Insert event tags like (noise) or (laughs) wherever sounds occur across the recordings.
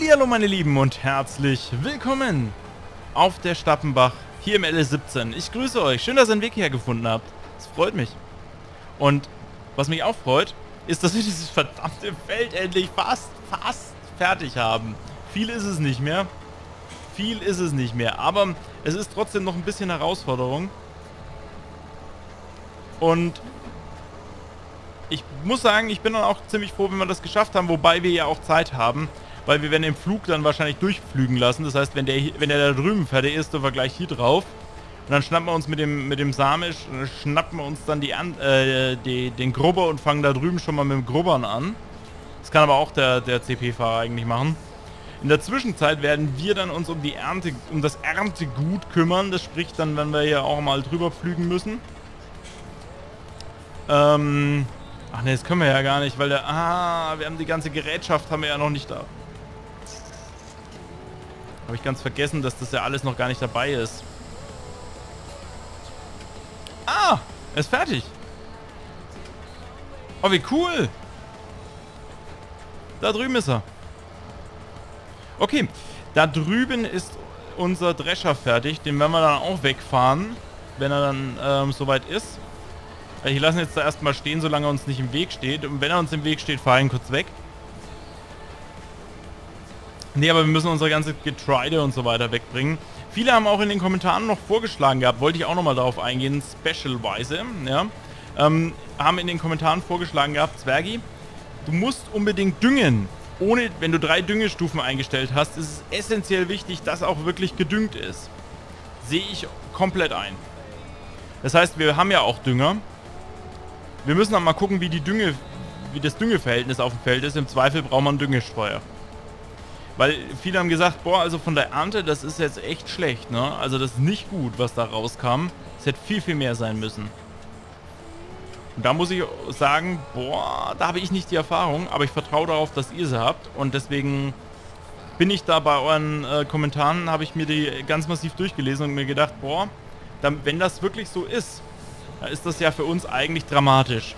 Hallihallo meine Lieben und herzlich willkommen auf der Stappenbach hier im LS17. Ich grüße euch, schön, dass ihr einen Weg hierher gefunden habt. Das freut mich. Und was mich auch freut, ist, dass wir dieses verdammte Feld endlich fast, fast fertig haben. Viel ist es nicht mehr. Viel ist es nicht mehr, aber es ist trotzdem noch ein bisschen Herausforderung. Und ich muss sagen, ich bin dann auch ziemlich froh, wenn wir das geschafft haben, wobei wir ja auch Zeit haben, weil wir werden den Flug dann wahrscheinlich durchflügen lassen. Das heißt, wenn der, wenn der da drüben fertig ist, wir gleich hier drauf. Und dann schnappen wir uns mit dem, mit dem Samisch, schnappen wir uns dann die, äh, die, den Grubber und fangen da drüben schon mal mit dem Grubbern an. Das kann aber auch der, der CP-Fahrer eigentlich machen. In der Zwischenzeit werden wir dann uns um die Ernte, um das Erntegut kümmern. Das spricht dann, wenn wir hier auch mal drüber pflügen müssen. Ähm, ach ne, das können wir ja gar nicht, weil der, ah, wir haben die ganze Gerätschaft, haben wir ja noch nicht da. Habe ich ganz vergessen, dass das ja alles noch gar nicht dabei ist. Ah, er ist fertig. Oh, wie cool. Da drüben ist er. Okay, da drüben ist unser Drescher fertig. Den werden wir dann auch wegfahren, wenn er dann ähm, soweit ist. Ich lasse ihn jetzt da erstmal stehen, solange er uns nicht im Weg steht. Und wenn er uns im Weg steht, fahre ich ihn kurz weg. Nee, aber wir müssen unsere ganze Getreide und so weiter wegbringen. Viele haben auch in den Kommentaren noch vorgeschlagen gehabt, wollte ich auch nochmal darauf eingehen, specialweise, ja. Ähm, haben in den Kommentaren vorgeschlagen gehabt, Zwergi, du musst unbedingt düngen. Ohne, wenn du drei Düngestufen eingestellt hast, ist es essentiell wichtig, dass auch wirklich gedüngt ist. Sehe ich komplett ein. Das heißt, wir haben ja auch Dünger. Wir müssen dann mal gucken, wie die Dünge, wie das Düngeverhältnis auf dem Feld ist. Im Zweifel braucht man Düngestreuer. Weil viele haben gesagt, boah, also von der Ernte, das ist jetzt echt schlecht, ne? Also das ist nicht gut, was da rauskam. Es hätte viel, viel mehr sein müssen. Und da muss ich sagen, boah, da habe ich nicht die Erfahrung, aber ich vertraue darauf, dass ihr sie habt. Und deswegen bin ich da bei euren äh, Kommentaren, habe ich mir die ganz massiv durchgelesen und mir gedacht, boah, dann, wenn das wirklich so ist, dann ist das ja für uns eigentlich dramatisch.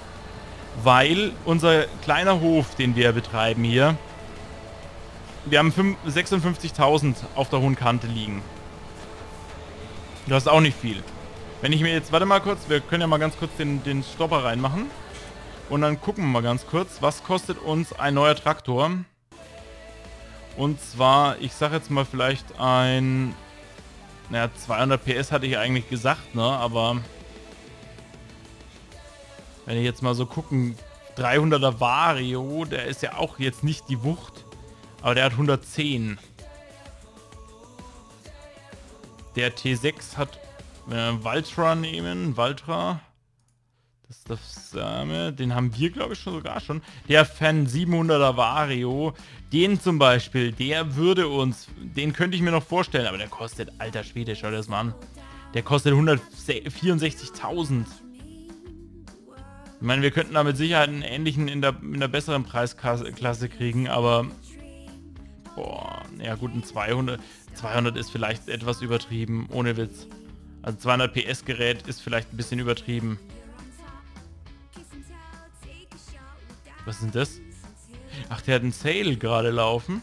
Weil unser kleiner Hof, den wir betreiben hier, wir haben 56.000 auf der hohen Kante liegen. Das ist auch nicht viel. Wenn ich mir jetzt, warte mal kurz, wir können ja mal ganz kurz den, den Stopper reinmachen. Und dann gucken wir mal ganz kurz, was kostet uns ein neuer Traktor? Und zwar, ich sag jetzt mal vielleicht ein... Naja, 200 PS hatte ich eigentlich gesagt, ne? Aber... Wenn ich jetzt mal so gucken, 300er Vario, der ist ja auch jetzt nicht die Wucht. Aber der hat 110. Der T6 hat, wenn wir Valtra nehmen, Valtra, das ist das Same, den haben wir glaube ich schon sogar schon. Der Fan 700er Vario, den zum Beispiel, der würde uns, den könnte ich mir noch vorstellen, aber der kostet, alter Schwede, schau dir das mal an. Der kostet 164.000. Ich meine, wir könnten da mit Sicherheit einen ähnlichen in der, in der besseren Preisklasse kriegen, aber Boah, ja gut, ein 200. 200 ist vielleicht etwas übertrieben, ohne Witz. Also 200 PS Gerät ist vielleicht ein bisschen übertrieben. Was ist denn das? Ach, der hat einen Sale gerade laufen.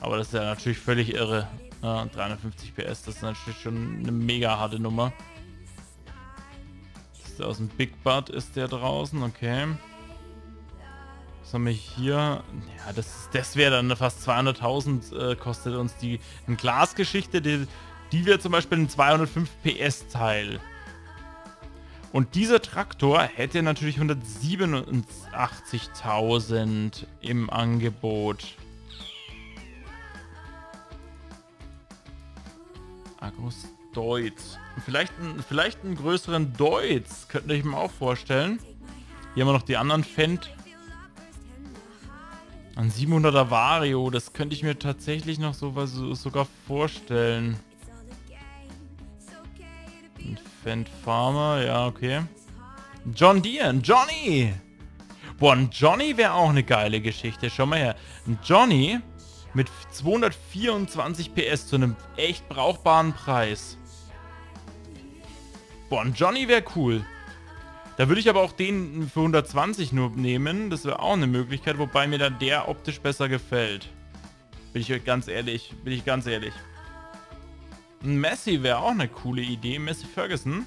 Aber das ist ja natürlich völlig irre. Ja, 350 PS, das ist natürlich schon eine mega harte Nummer. Ist der aus dem Big Butt ist der draußen, okay. Was haben wir hier? Ja, das, das wäre dann fast 200.000 äh, kostet uns die Glasgeschichte, die, die wäre zum Beispiel ein 205 PS Teil. Und dieser Traktor hätte natürlich 187.000 im Angebot. Agros Deutz. Vielleicht, vielleicht einen größeren Deutz, könnte ich mir auch vorstellen. Hier haben wir noch die anderen Fendt. Ein 700er Vario, das könnte ich mir tatsächlich noch so was sogar vorstellen. Ein Fendt Farmer, ja, okay. John Deere, Johnny! Boah, ein Johnny wäre auch eine geile Geschichte. Schau mal her. Ein Johnny mit 224 PS zu einem echt brauchbaren Preis. Boah, ein Johnny wäre cool. Da würde ich aber auch den für 120 nur nehmen. Das wäre auch eine Möglichkeit, wobei mir dann der optisch besser gefällt. Bin ich ganz ehrlich. Bin ich ganz ehrlich. Messi wäre auch eine coole Idee. Messi Ferguson.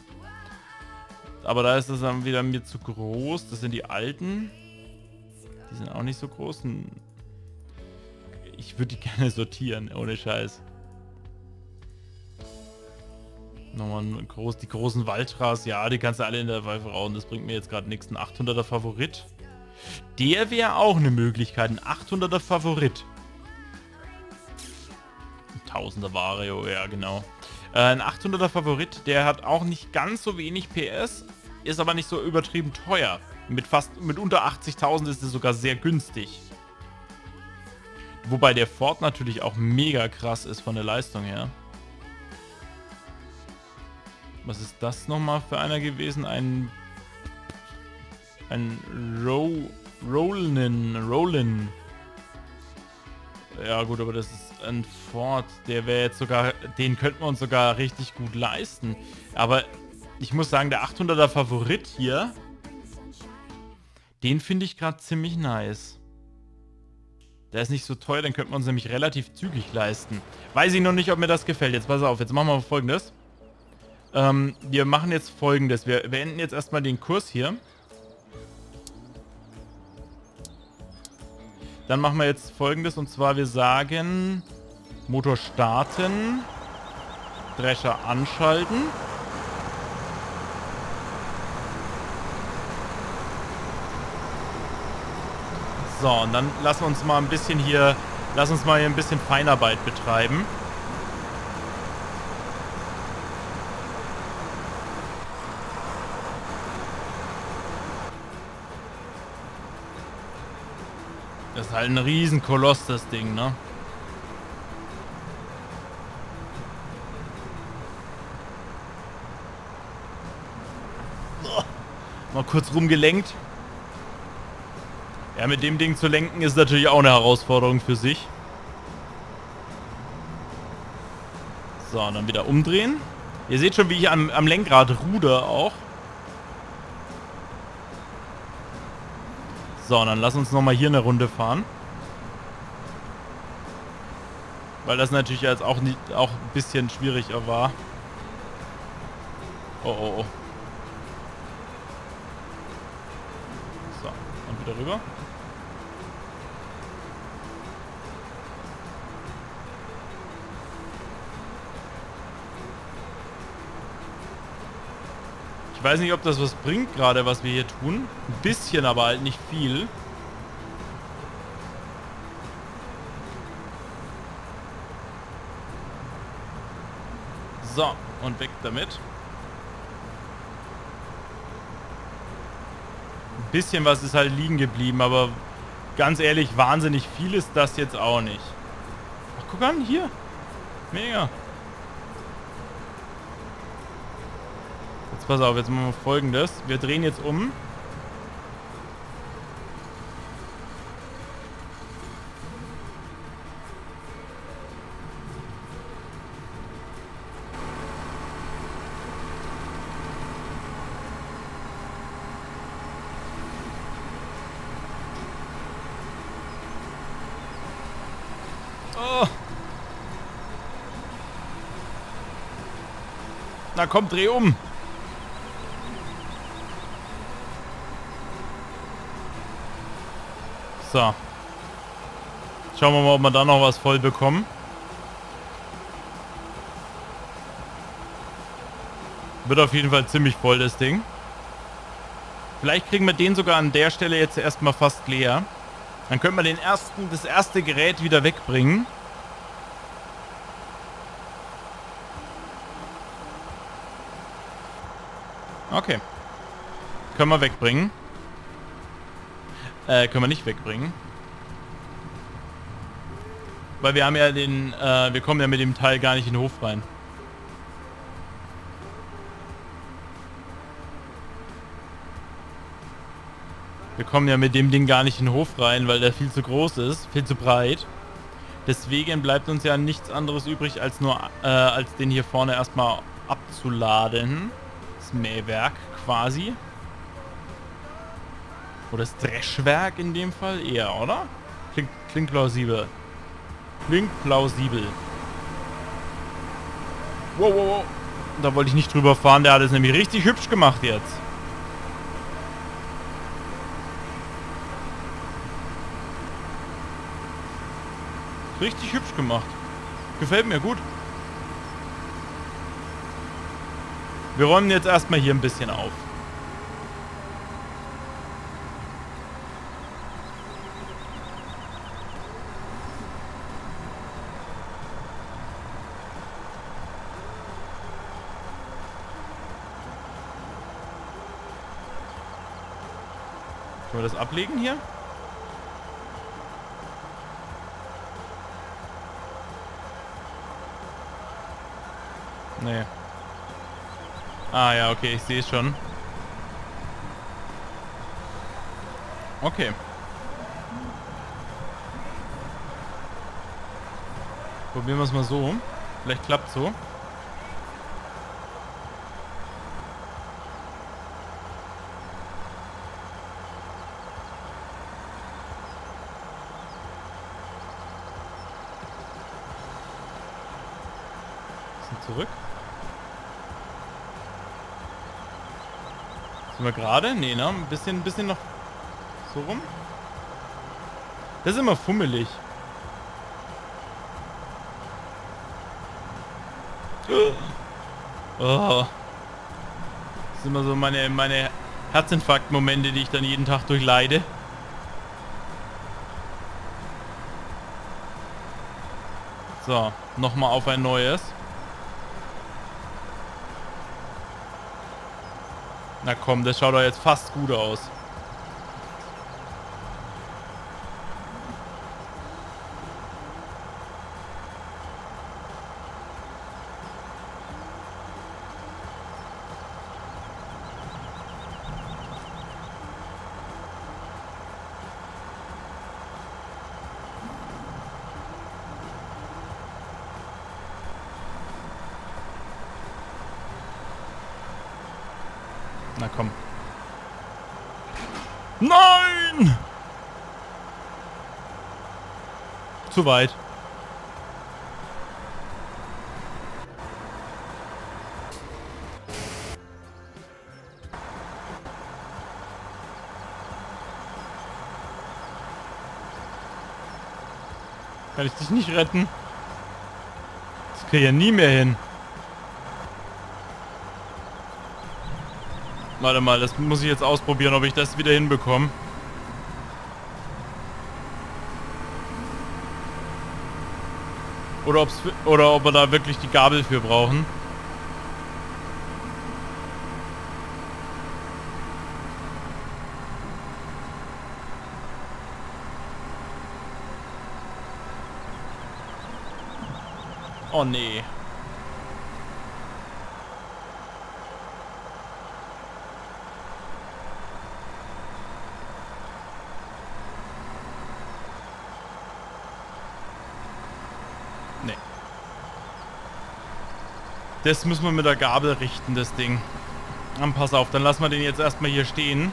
Aber da ist es dann wieder mir zu groß. Das sind die alten. Die sind auch nicht so groß. Ich würde die (laughs) gerne sortieren, ohne Scheiß. Nochmal groß, die großen Waldras, ja, die kannst du alle in der Pfeife rauchen. Das bringt mir jetzt gerade nichts. Ein 800er Favorit. Der wäre auch eine Möglichkeit. Ein 800er Favorit. 1000er Vario, ja genau. Äh, ein 800er Favorit, der hat auch nicht ganz so wenig PS, ist aber nicht so übertrieben teuer. Mit fast mit unter 80.000 ist es sogar sehr günstig. Wobei der Ford natürlich auch mega krass ist von der Leistung her. Was ist das nochmal für einer gewesen? Ein... Ein Ro... Rollin... Rollin... Ja gut, aber das ist ein Ford. Der wäre jetzt sogar... Den könnten wir uns sogar richtig gut leisten. Aber ich muss sagen, der 800er Favorit hier... Den finde ich gerade ziemlich nice. Der ist nicht so teuer, den könnten wir uns nämlich relativ zügig leisten. Weiß ich noch nicht, ob mir das gefällt. Jetzt pass auf, jetzt machen wir folgendes. Ähm, wir machen jetzt folgendes. Wir beenden jetzt erstmal den Kurs hier. Dann machen wir jetzt folgendes und zwar wir sagen Motor starten, Drescher anschalten. So, und dann lassen wir uns mal ein bisschen hier, lass uns mal hier ein bisschen Feinarbeit betreiben. Das ist halt ein Riesenkoloss, das Ding, ne? Mal kurz rumgelenkt. Ja, mit dem Ding zu lenken ist natürlich auch eine Herausforderung für sich. So, dann wieder umdrehen. Ihr seht schon, wie ich am, am Lenkrad ruder auch. So, dann lass uns nochmal hier eine Runde fahren. Weil das natürlich jetzt auch, nicht, auch ein bisschen schwieriger war. Oh, oh, oh. So, und wieder rüber. Ich weiß nicht, ob das was bringt gerade, was wir hier tun. Ein bisschen, aber halt nicht viel. So, und weg damit. Ein bisschen was ist halt liegen geblieben, aber ganz ehrlich, wahnsinnig viel ist das jetzt auch nicht. Ach, guck an, hier. Mega. Pass auf, jetzt machen wir folgendes. Wir drehen jetzt um. Oh. Na komm, dreh um. So. Schauen wir mal, ob wir da noch was voll bekommen. Wird auf jeden Fall ziemlich voll, das Ding. Vielleicht kriegen wir den sogar an der Stelle jetzt erstmal fast leer. Dann können wir den ersten, das erste Gerät wieder wegbringen. Okay. Können wir wegbringen. Äh, können wir nicht wegbringen. Weil wir haben ja den, äh, wir kommen ja mit dem Teil gar nicht in den Hof rein. Wir kommen ja mit dem Ding gar nicht in den Hof rein, weil der viel zu groß ist, viel zu breit. Deswegen bleibt uns ja nichts anderes übrig, als nur, äh, als den hier vorne erstmal abzuladen. Das Mähwerk quasi. Oder das Dreschwerk in dem Fall eher, oder? Klingt, klingt plausibel. Klingt plausibel. Wow, wow, wow. Da wollte ich nicht drüber fahren. Der hat es nämlich richtig hübsch gemacht jetzt. Richtig hübsch gemacht. Gefällt mir gut. Wir räumen jetzt erstmal hier ein bisschen auf. Können wir das ablegen hier? Nee. Ah ja, okay, ich sehe es schon. Okay. Probieren wir es mal so. Vielleicht klappt so. Zurück. Sind wir gerade? Nee, ne? Ein bisschen, ein bisschen noch so rum. Das ist immer fummelig. Oh. Das sind immer so meine, meine Herzinfarkt-Momente, die ich dann jeden Tag durchleide. So, nochmal auf ein neues. Na komm, das schaut doch jetzt fast gut aus. Na komm. Nein! Zu weit. Kann ich dich nicht retten? Das kriege ich ja nie mehr hin. Warte mal, das muss ich jetzt ausprobieren, ob ich das wieder hinbekomme. Oder, ob's, oder ob wir da wirklich die Gabel für brauchen. Oh nee. Das müssen wir mit der Gabel richten, das Ding. Dann pass auf, dann lassen wir den jetzt erstmal hier stehen.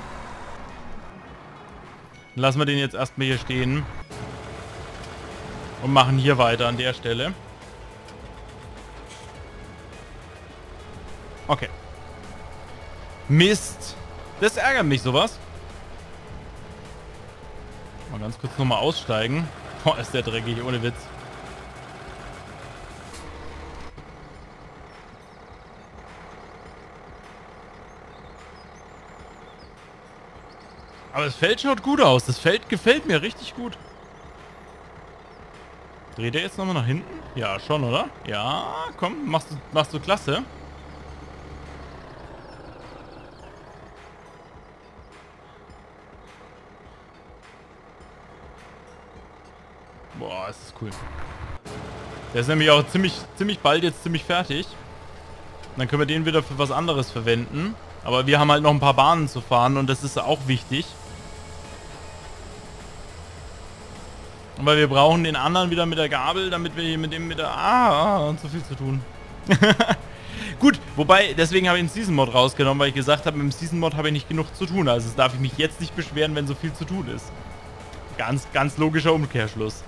Lassen wir den jetzt erstmal hier stehen. Und machen hier weiter an der Stelle. Okay. Mist. Das ärgert mich sowas. Mal ganz kurz nochmal aussteigen. Boah, ist der dreckig, ohne Witz. Das Feld schaut gut aus. Das Feld gefällt mir richtig gut. Dreht er jetzt nochmal nach hinten? Ja, schon, oder? Ja, komm, machst du, machst du klasse. Boah, das ist cool. Der ist nämlich auch ziemlich, ziemlich bald jetzt ziemlich fertig. Dann können wir den wieder für was anderes verwenden. Aber wir haben halt noch ein paar Bahnen zu fahren und das ist auch wichtig. Aber wir brauchen den anderen wieder mit der Gabel, damit wir hier mit dem mit der... Ah, und so viel zu tun. (laughs) Gut, wobei, deswegen habe ich den Season Mod rausgenommen, weil ich gesagt habe, mit dem Season Mod habe ich nicht genug zu tun. Also darf ich mich jetzt nicht beschweren, wenn so viel zu tun ist. Ganz, ganz logischer Umkehrschluss.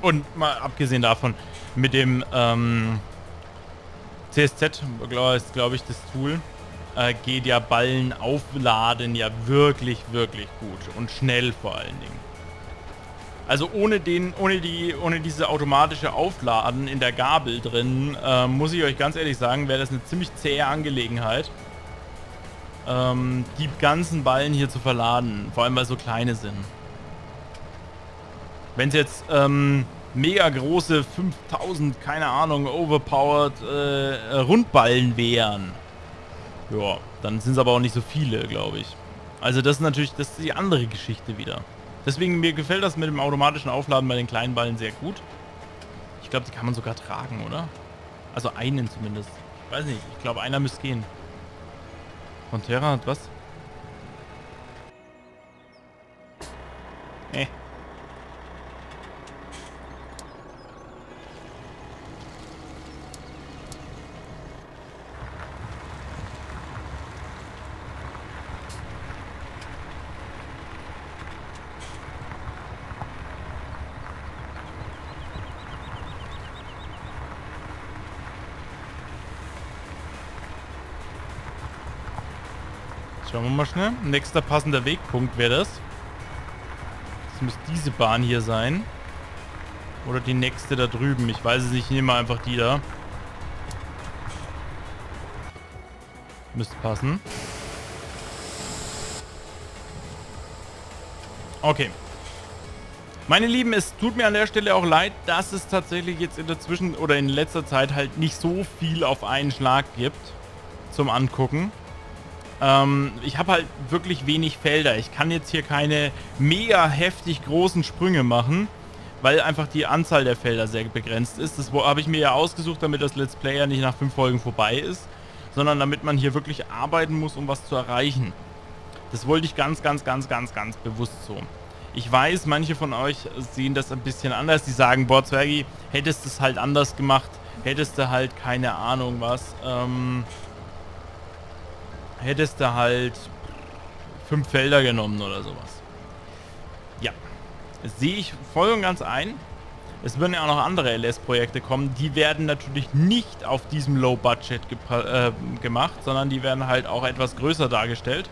Und mal abgesehen davon, mit dem ähm, CSZ, glaube glaub ich, das Tool, äh, geht ja Ballen aufladen ja wirklich, wirklich gut. Und schnell vor allen Dingen. Also ohne den, ohne die, ohne diese automatische Aufladen in der Gabel drin, äh, muss ich euch ganz ehrlich sagen, wäre das eine ziemlich zähe Angelegenheit, ähm, die ganzen Ballen hier zu verladen. Vor allem, weil so kleine sind. Wenn es jetzt ähm, mega große 5000, keine Ahnung, overpowered äh, Rundballen wären, ja, dann sind es aber auch nicht so viele, glaube ich. Also das ist natürlich, das ist die andere Geschichte wieder. Deswegen, mir gefällt das mit dem automatischen Aufladen bei den kleinen Ballen sehr gut. Ich glaube, die kann man sogar tragen, oder? Also einen zumindest. Ich weiß nicht, ich glaube, einer müsste gehen. Montera hat was? Eh. Schauen wir mal schnell. Nächster passender Wegpunkt wäre das. Das müsste diese Bahn hier sein. Oder die nächste da drüben. Ich weiß es nicht. Ich nehme einfach die da. Müsste passen. Okay. Meine Lieben, es tut mir an der Stelle auch leid, dass es tatsächlich jetzt in der Zwischen- oder in letzter Zeit halt nicht so viel auf einen Schlag gibt zum Angucken. Ähm, ich habe halt wirklich wenig Felder. Ich kann jetzt hier keine mega heftig großen Sprünge machen, weil einfach die Anzahl der Felder sehr begrenzt ist. Das habe ich mir ja ausgesucht, damit das Let's Player nicht nach fünf Folgen vorbei ist, sondern damit man hier wirklich arbeiten muss, um was zu erreichen. Das wollte ich ganz, ganz, ganz, ganz, ganz bewusst so. Ich weiß, manche von euch sehen das ein bisschen anders. Die sagen, boah, Zwergi, hättest du es halt anders gemacht, hättest du halt keine Ahnung was. Ähm, hättest du halt fünf Felder genommen oder sowas. Ja, das sehe ich voll und ganz ein. Es würden ja auch noch andere LS-Projekte kommen. Die werden natürlich nicht auf diesem Low-Budget äh, gemacht, sondern die werden halt auch etwas größer dargestellt.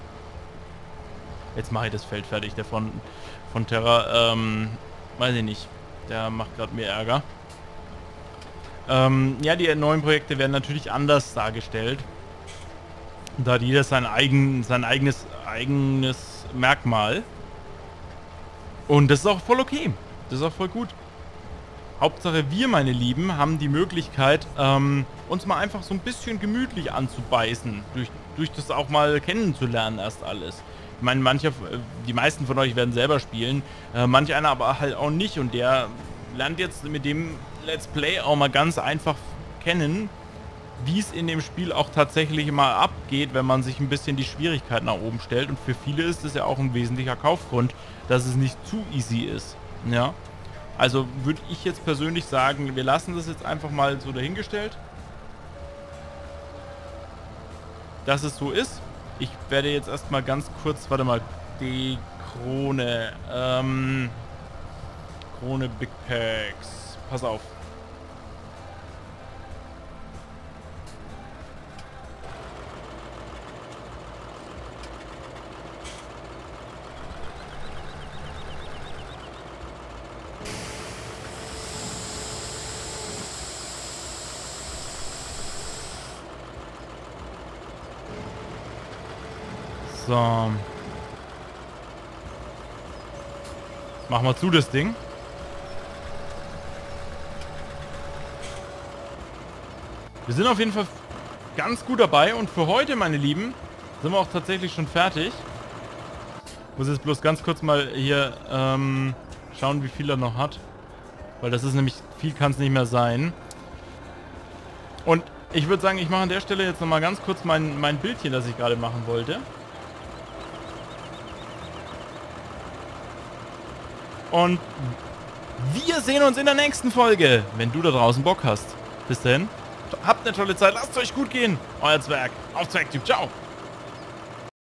Jetzt mache ich das Feld fertig. Der von, von Terra, ähm, weiß ich nicht. Der macht gerade mir Ärger. Ähm, ja, die neuen Projekte werden natürlich anders dargestellt. Da hat jeder sein, eigen, sein eigenes, eigenes Merkmal. Und das ist auch voll okay. Das ist auch voll gut. Hauptsache wir, meine Lieben, haben die Möglichkeit, ähm, uns mal einfach so ein bisschen gemütlich anzubeißen. Durch, durch das auch mal kennenzulernen erst alles. Ich meine, manche, die meisten von euch werden selber spielen, äh, manch einer aber halt auch nicht. Und der lernt jetzt mit dem Let's Play auch mal ganz einfach kennen, wie es in dem Spiel auch tatsächlich mal abgeht, wenn man sich ein bisschen die Schwierigkeit nach oben stellt. Und für viele ist es ja auch ein wesentlicher Kaufgrund, dass es nicht zu easy ist. Ja. Also würde ich jetzt persönlich sagen, wir lassen das jetzt einfach mal so dahingestellt. Dass es so ist. Ich werde jetzt erstmal ganz kurz, warte mal, die Krone, ähm, Krone Big Packs. Pass auf. So. Machen wir zu, das Ding. Wir sind auf jeden Fall ganz gut dabei und für heute, meine Lieben, sind wir auch tatsächlich schon fertig. Muss jetzt bloß ganz kurz mal hier ähm, schauen, wie viel er noch hat. Weil das ist nämlich, viel kann es nicht mehr sein. Und ich würde sagen, ich mache an der Stelle jetzt nochmal ganz kurz mein, mein Bildchen, das ich gerade machen wollte. Und wir sehen uns in der nächsten Folge, wenn du da draußen Bock hast. Bis dahin, habt eine tolle Zeit, lasst es euch gut gehen. Euer Zwerg auf Zwergtyp. Ciao.